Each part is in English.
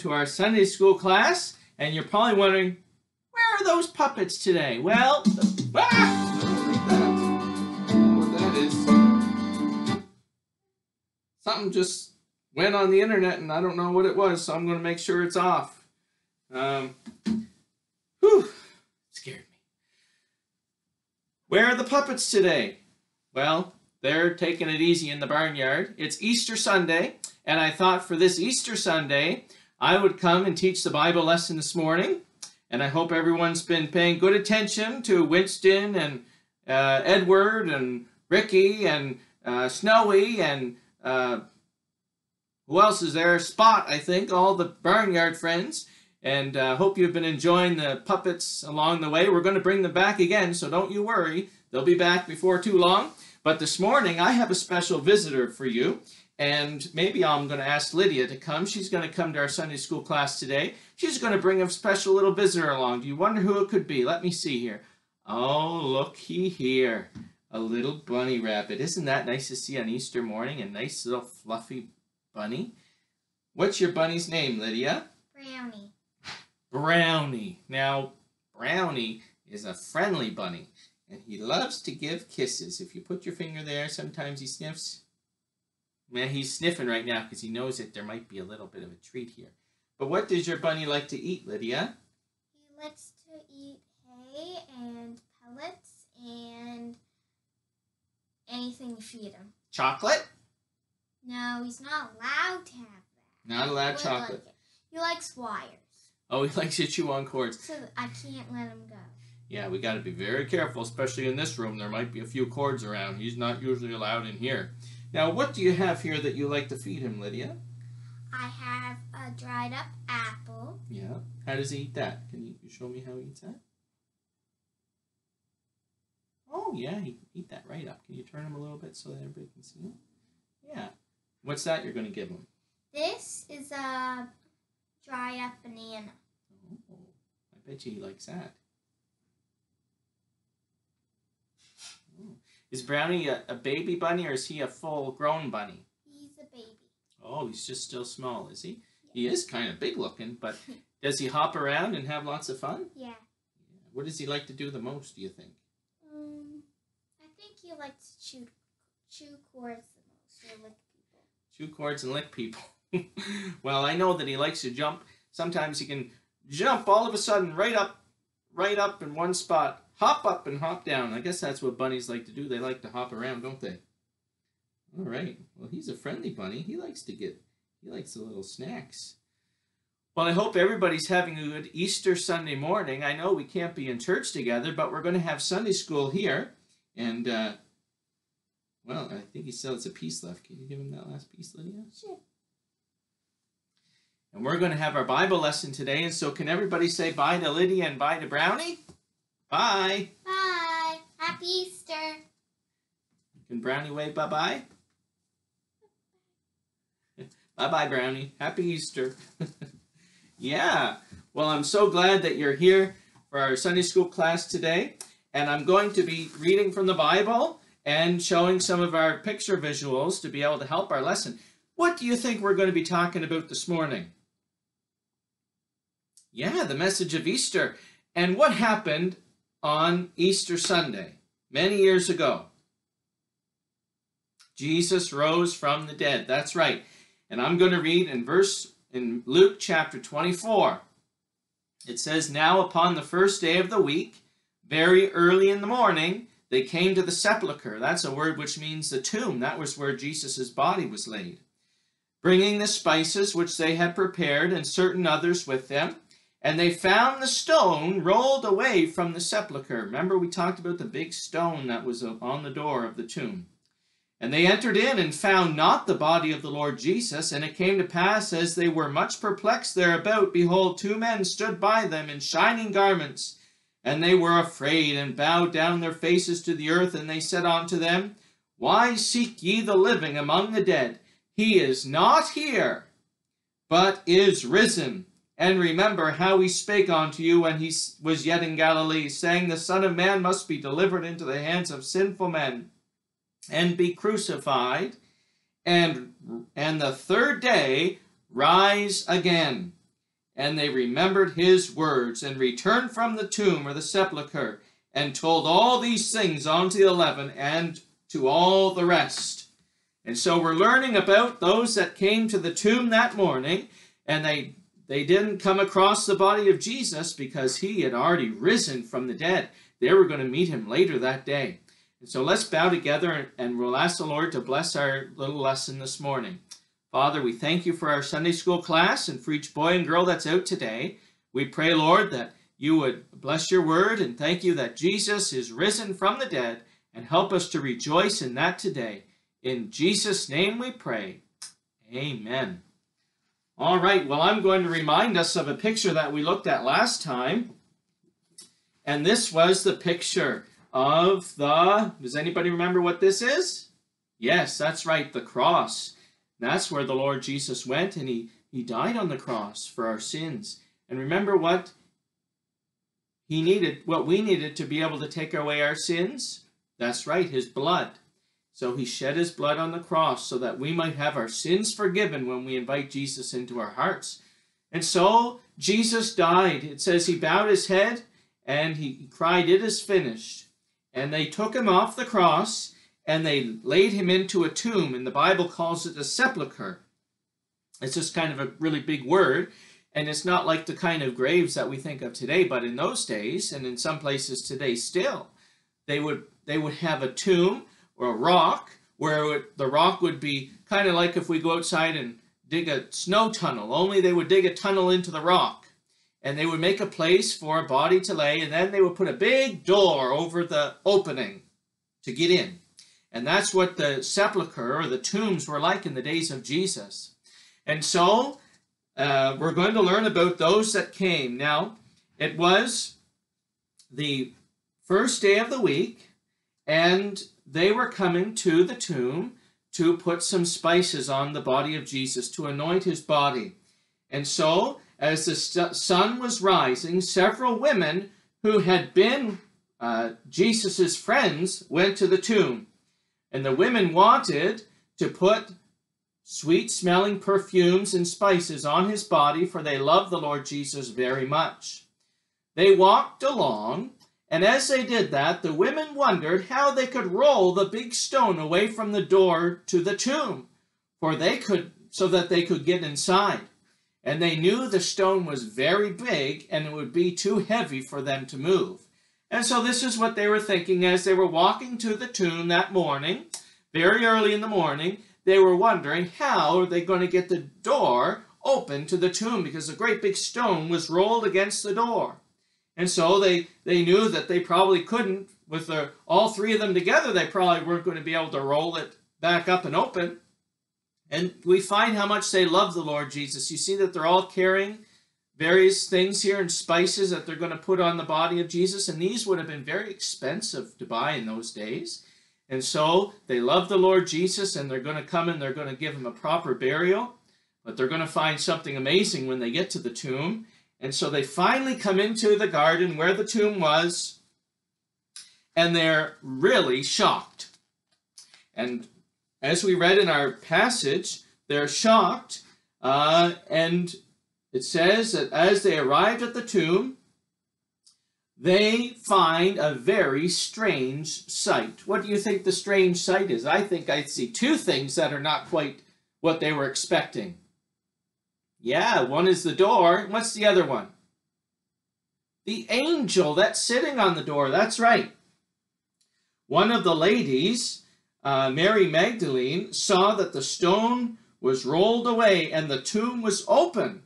to our Sunday school class. And you're probably wondering, where are those puppets today? Well, the, ah! What that is. Something just went on the internet and I don't know what it was, so I'm going to make sure it's off. Um, whew, scared me. Where are the puppets today? Well, they're taking it easy in the barnyard. It's Easter Sunday, and I thought for this Easter Sunday, I would come and teach the Bible lesson this morning. And I hope everyone's been paying good attention to Winston and uh, Edward and Ricky and uh, Snowy and uh, who else is there? Spot, I think, all the barnyard friends. And uh, hope you've been enjoying the puppets along the way. We're going to bring them back again, so don't you worry. They'll be back before too long. But this morning, I have a special visitor for you. And maybe I'm going to ask Lydia to come. She's going to come to our Sunday school class today. She's going to bring a special little visitor along. Do you wonder who it could be? Let me see here. Oh, looky here. A little bunny rabbit. Isn't that nice to see on Easter morning? A nice little fluffy bunny. What's your bunny's name, Lydia? Brownie. Brownie. Now, Brownie is a friendly bunny, and he loves to give kisses. If you put your finger there, sometimes he sniffs. Man, he's sniffing right now because he knows that there might be a little bit of a treat here. But what does your bunny like to eat, Lydia? He likes to eat hay and pellets and anything you feed him. Chocolate? No, he's not allowed to have that. Not allowed He chocolate. like. He likes wires, Oh, he likes to chew on cords. so I can't let him go. Yeah, we got to be very careful, especially in this room. There might be a few cords around. He's not usually allowed in here. Now, what do you have here that you like to feed him, Lydia? I have a dried up apple. Yeah. How does he eat that? Can you show me how he eats that? Oh, yeah, he can eat that right up. Can you turn him a little bit so that everybody can see him? Yeah. What's that you're going to give him? This is a dried up banana. Oh, I bet you he likes that. Is Brownie a, a baby bunny or is he a full grown bunny? He's a baby. Oh, he's just still small, is he? He is kind of big looking, but does he hop around and have lots of fun? Yeah. What does he like to do the most, do you think? Um, I think he likes to chew chew cords the most or lick people. Chew cords and lick people. well, I know that he likes to jump. Sometimes he can jump all of a sudden right up, right up in one spot, hop up and hop down. I guess that's what bunnies like to do. They like to hop around, don't they? All right. Well, he's a friendly bunny. He likes to get, he likes the little snacks. Well, I hope everybody's having a good Easter Sunday morning. I know we can't be in church together, but we're going to have Sunday school here. And, uh, well, I think he still has a piece left. Can you give him that last piece, Lydia? Sure. And we're going to have our Bible lesson today. And so, can everybody say bye to Lydia and bye to Brownie? Bye. Bye. Happy Easter. Can Brownie wave bye bye? bye bye, Brownie. Happy Easter. yeah. Well, I'm so glad that you're here for our Sunday school class today. And I'm going to be reading from the Bible and showing some of our picture visuals to be able to help our lesson. What do you think we're going to be talking about this morning? Yeah, the message of Easter. And what happened on Easter Sunday many years ago? Jesus rose from the dead. That's right. And I'm going to read in verse in Luke chapter 24. It says, Now upon the first day of the week, very early in the morning, they came to the sepulchre. That's a word which means the tomb. That was where Jesus' body was laid. Bringing the spices which they had prepared and certain others with them. And they found the stone rolled away from the sepulchre. Remember, we talked about the big stone that was on the door of the tomb. And they entered in and found not the body of the Lord Jesus. And it came to pass, as they were much perplexed thereabout, behold, two men stood by them in shining garments. And they were afraid, and bowed down their faces to the earth. And they said unto them, Why seek ye the living among the dead? He is not here, but is risen. And remember how he spake unto you when he was yet in Galilee, saying, The Son of Man must be delivered into the hands of sinful men, and be crucified, and, and the third day rise again. And they remembered his words, and returned from the tomb or the sepulchre, and told all these things unto the eleven, and to all the rest. And so we're learning about those that came to the tomb that morning, and they they didn't come across the body of Jesus because he had already risen from the dead. They were going to meet him later that day. And so let's bow together and we'll ask the Lord to bless our little lesson this morning. Father, we thank you for our Sunday school class and for each boy and girl that's out today. We pray, Lord, that you would bless your word and thank you that Jesus is risen from the dead and help us to rejoice in that today. In Jesus' name we pray. Amen. All right, well, I'm going to remind us of a picture that we looked at last time. And this was the picture of the, does anybody remember what this is? Yes, that's right, the cross. That's where the Lord Jesus went and he, he died on the cross for our sins. And remember what he needed, what we needed to be able to take away our sins? That's right, his blood. So he shed his blood on the cross so that we might have our sins forgiven when we invite Jesus into our hearts. And so Jesus died. It says he bowed his head and he cried, It is finished. And they took him off the cross and they laid him into a tomb, and the Bible calls it a sepulchre. It's just kind of a really big word, and it's not like the kind of graves that we think of today, but in those days, and in some places today still, they would they would have a tomb or a rock where the rock would be kind of like if we go outside and dig a snow tunnel, only they would dig a tunnel into the rock. And they would make a place for a body to lay, and then they would put a big door over the opening to get in. And that's what the sepulchre or the tombs were like in the days of Jesus. And so uh, we're going to learn about those that came. Now, it was the first day of the week, and they were coming to the tomb to put some spices on the body of Jesus to anoint his body. And so, as the sun was rising, several women who had been uh, Jesus' friends went to the tomb. And the women wanted to put sweet smelling perfumes and spices on his body, for they loved the Lord Jesus very much. They walked along and as they did that, the women wondered how they could roll the big stone away from the door to the tomb, for they could so that they could get inside. And they knew the stone was very big and it would be too heavy for them to move. And so this is what they were thinking as they were walking to the tomb that morning, very early in the morning. They were wondering how are they going to get the door open to the tomb because a great big stone was rolled against the door. And so they, they knew that they probably couldn't, with the, all three of them together, they probably weren't going to be able to roll it back up and open. And we find how much they love the Lord Jesus. You see that they're all carrying various things here and spices that they're going to put on the body of Jesus. And these would have been very expensive to buy in those days. And so they love the Lord Jesus and they're going to come and they're going to give him a proper burial. But they're going to find something amazing when they get to the tomb. And so they finally come into the garden where the tomb was, and they're really shocked. And as we read in our passage, they're shocked, uh, and it says that as they arrived at the tomb, they find a very strange sight. What do you think the strange sight is? I think I see two things that are not quite what they were expecting. Yeah, one is the door. What's the other one? The angel that's sitting on the door. That's right. One of the ladies, uh, Mary Magdalene, saw that the stone was rolled away and the tomb was open.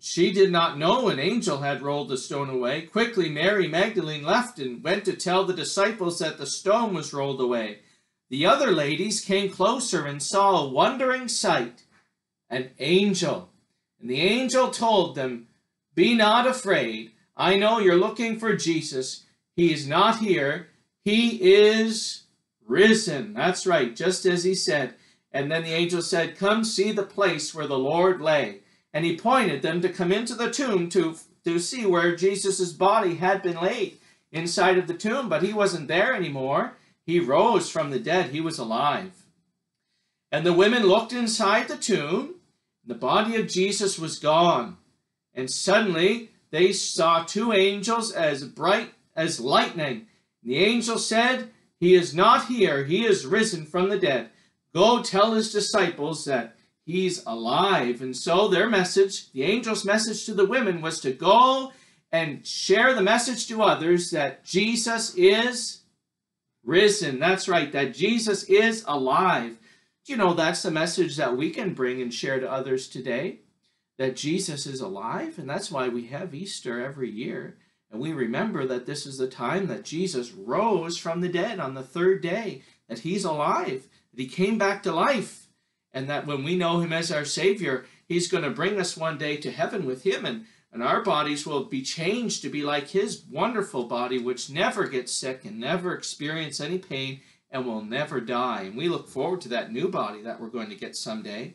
She did not know an angel had rolled the stone away. Quickly, Mary Magdalene left and went to tell the disciples that the stone was rolled away. The other ladies came closer and saw a wondering sight an angel and the angel told them, Be not afraid. I know you're looking for Jesus. He is not here. He is risen. That's right, just as he said. And then the angel said, Come see the place where the Lord lay. and he pointed them to come into the tomb to, to see where Jesus' body had been laid inside of the tomb, but he wasn't there anymore. He rose from the dead, he was alive. And the women looked inside the tomb, the body of Jesus was gone. And suddenly they saw two angels as bright as lightning. The angel said, He is not here, he is risen from the dead. Go tell his disciples that he's alive. And so their message, the angel's message to the women, was to go and share the message to others that Jesus is risen. That's right, that Jesus is alive. You know that's the message that we can bring and share to others today? That Jesus is alive, and that's why we have Easter every year. And we remember that this is the time that Jesus rose from the dead on the third day, that he's alive, that he came back to life, and that when we know him as our Savior, he's going to bring us one day to heaven with him. And and our bodies will be changed to be like his wonderful body, which never gets sick and never experience any pain and will never die. And we look forward to that new body that we're going to get someday.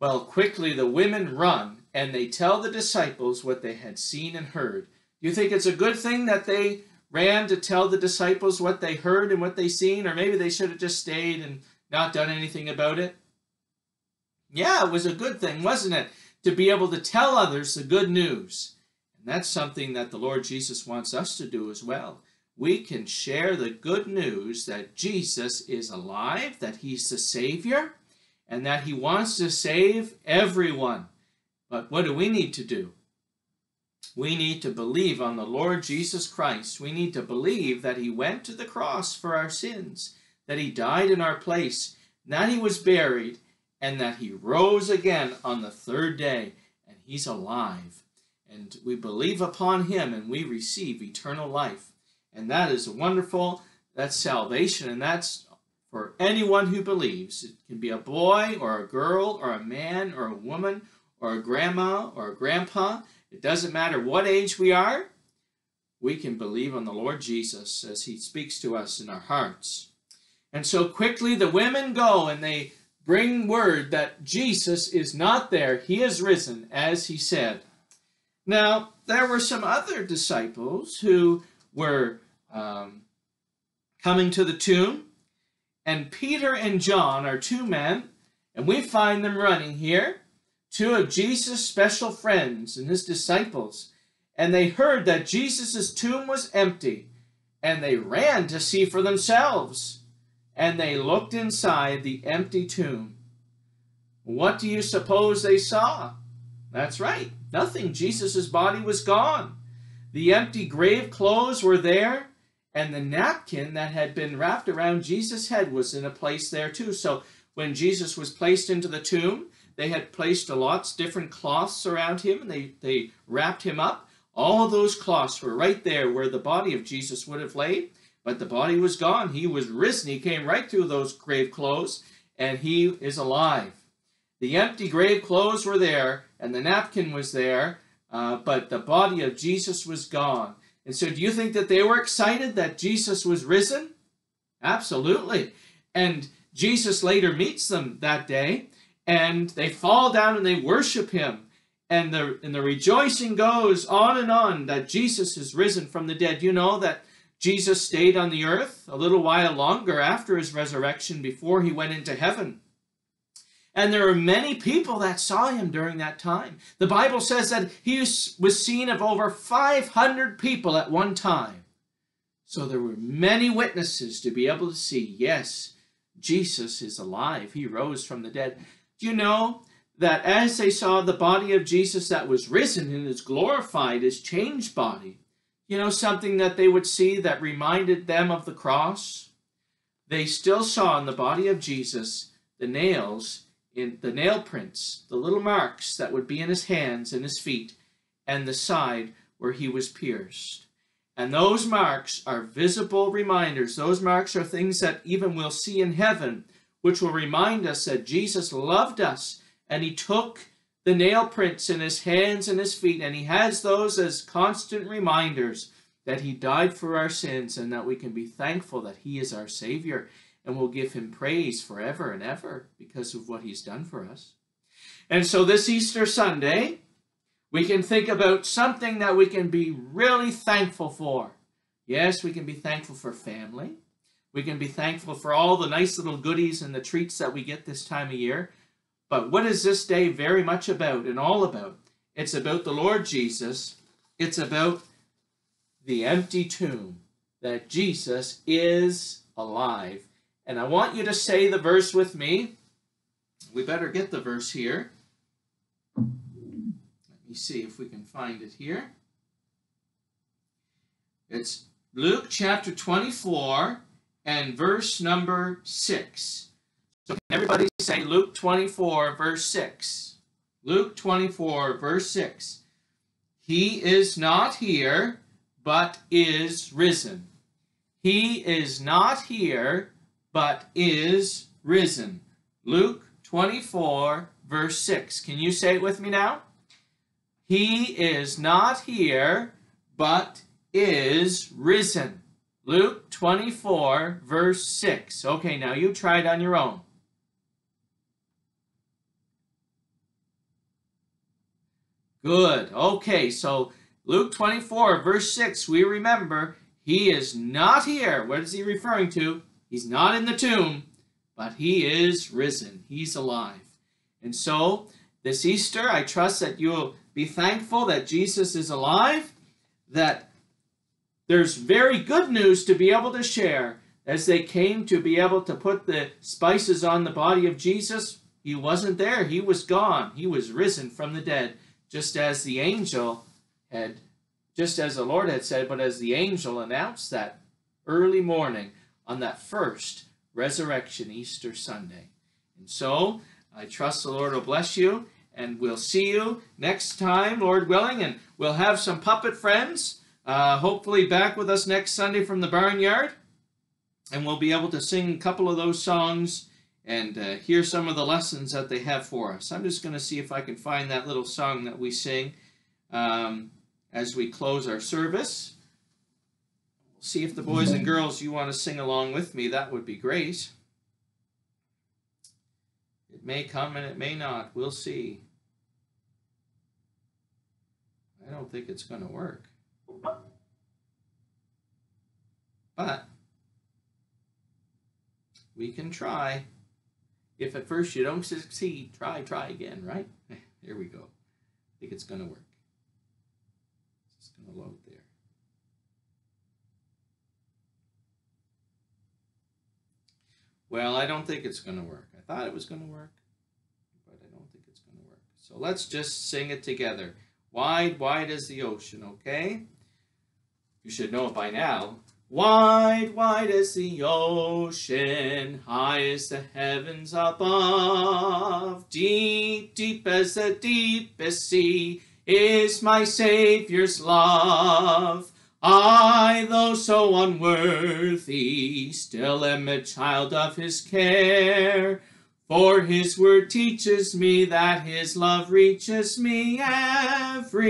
Well, quickly the women run and they tell the disciples what they had seen and heard. Do you think it's a good thing that they ran to tell the disciples what they heard and what they seen, or maybe they should have just stayed and not done anything about it? Yeah, it was a good thing, wasn't it? to be able to tell others the good news. And that's something that the Lord Jesus wants us to do as well. We can share the good news that Jesus is alive, that he's the Savior, and that he wants to save everyone. But what do we need to do? We need to believe on the Lord Jesus Christ. We need to believe that he went to the cross for our sins, that he died in our place, that he was buried, and that he rose again on the third day, and he's alive. And we believe upon him and we receive eternal life. And that is a wonderful. That's salvation, and that's for anyone who believes. It can be a boy or a girl or a man or a woman or a grandma or a grandpa. It doesn't matter what age we are. We can believe on the Lord Jesus as he speaks to us in our hearts. And so quickly the women go and they bring word that Jesus is not there. He is risen, as he said. Now, there were some other disciples who were um, coming to the tomb, and Peter and John are two men, and we find them running here, two of Jesus' special friends and his disciples. And they heard that Jesus' tomb was empty, and they ran to see for themselves and they looked inside the empty tomb. What do you suppose they saw? That's right, nothing. Jesus' body was gone. The empty grave clothes were there, and the napkin that had been wrapped around Jesus' head was in a place there too. So when Jesus was placed into the tomb, they had placed a lots different cloths around him, and they, they wrapped him up. All those cloths were right there where the body of Jesus would have laid. But the body was gone. He was risen. He came right through those grave clothes, and he is alive. The empty grave clothes were there, and the napkin was there, uh, but the body of Jesus was gone. And so, do you think that they were excited that Jesus was risen? Absolutely. And Jesus later meets them that day, and they fall down and they worship him. And the, and the rejoicing goes on and on that Jesus is risen from the dead. You know that Jesus stayed on the earth a little while longer after his resurrection before he went into heaven. And there were many people that saw him during that time. The Bible says that he was seen of over 500 people at one time. So there were many witnesses to be able to see, yes, Jesus is alive. He rose from the dead. Do you know that as they saw the body of Jesus that was risen and is glorified, his changed body, you know, something that they would see that reminded them of the cross? They still saw in the body of Jesus the nails, in the nail prints, the little marks that would be in his hands and his feet, and the side where he was pierced. And those marks are visible reminders. Those marks are things that even we'll see in heaven, which will remind us that Jesus loved us and he took the nail prints in his hands and his feet, and he has those as constant reminders that he died for our sins and that we can be thankful that he is our Savior and we'll give him praise forever and ever because of what he's done for us. And so this Easter Sunday, we can think about something that we can be really thankful for. Yes, we can be thankful for family. We can be thankful for all the nice little goodies and the treats that we get this time of year. But what is this day very much about and all about? It's about the Lord Jesus. It's about the empty tomb, that Jesus is alive. And I want you to say the verse with me. We better get the verse here. Let me see if we can find it here. It's Luke chapter 24 and verse number 6. So everybody say Luke 24 verse 6. Luke 24 verse 6. He is not here, but is risen. He is not here, but is risen. Luke 24 verse 6. Can you say it with me now? He is not here, but is risen. Luke 24, verse 6. Okay, now you try it on your own. Good. Okay, so Luke 24, verse 6, we remember he is not here. What is he referring to? He's not in the tomb, but he is risen. He's alive. And so, this Easter, I trust that you'll be thankful that Jesus is alive, that there's very good news to be able to share. As they came to be able to put the spices on the body of Jesus, he wasn't there. He was gone. He was risen from the dead, just as the angel had, just as the Lord had said, but as the angel announced that early morning on that first resurrection Easter Sunday. And so, I trust the Lord will bless you, and we'll see you next time, Lord willing, and we'll have some puppet friends uh, hopefully, back with us next Sunday from the barnyard. And we'll be able to sing a couple of those songs and uh, hear some of the lessons that they have for us. I'm just going to see if I can find that little song that we sing um, as we close our service. See if the boys and girls you want to sing along with me. That would be great. It may come and it may not. We'll see. I don't think it's going to work. But we can try. If at first you don't succeed, try, try again, right? Here we go. I think it's going to work. It's going to load there. Well, I don't think it's going to work. I thought it was going to work, but I don't think it's going to work. So let's just sing it together. Wide, wide as the ocean, okay? You should know it by now. Wide, wide as the ocean, high as the heavens above, deep, deep as the deepest sea, is my Saviour's love. I, though so unworthy, still am a child of his care. For his word teaches me that his love reaches me everywhere.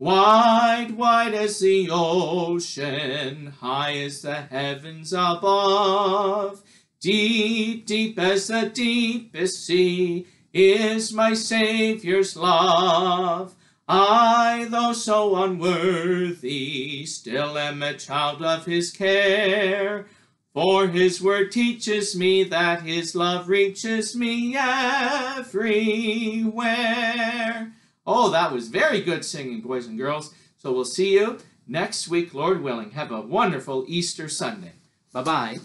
Wide, wide as the ocean, high as the heavens above, deep, deep as the deepest sea, is my Saviour's love. I, though so unworthy, still am a child of his care. For his word teaches me that his love reaches me everywhere. Oh, that was very good singing, boys and girls. So we'll see you next week, Lord willing. Have a wonderful Easter Sunday. Bye bye.